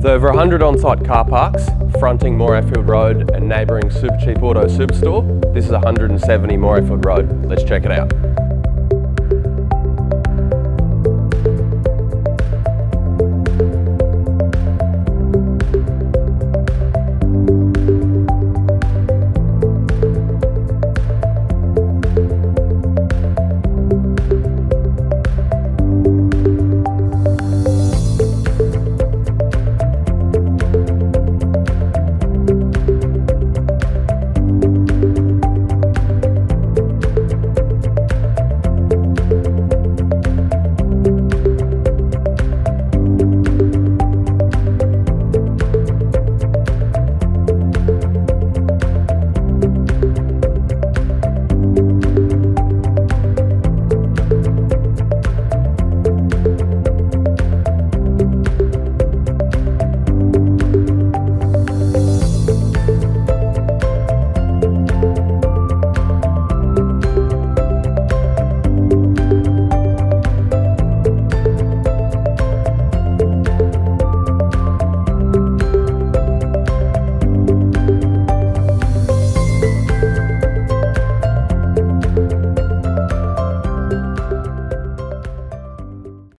With over 100 on-site car parks fronting Morayfield Road and neighbouring Supercheap Auto Superstore, this is 170 Morayfield Road. Let's check it out.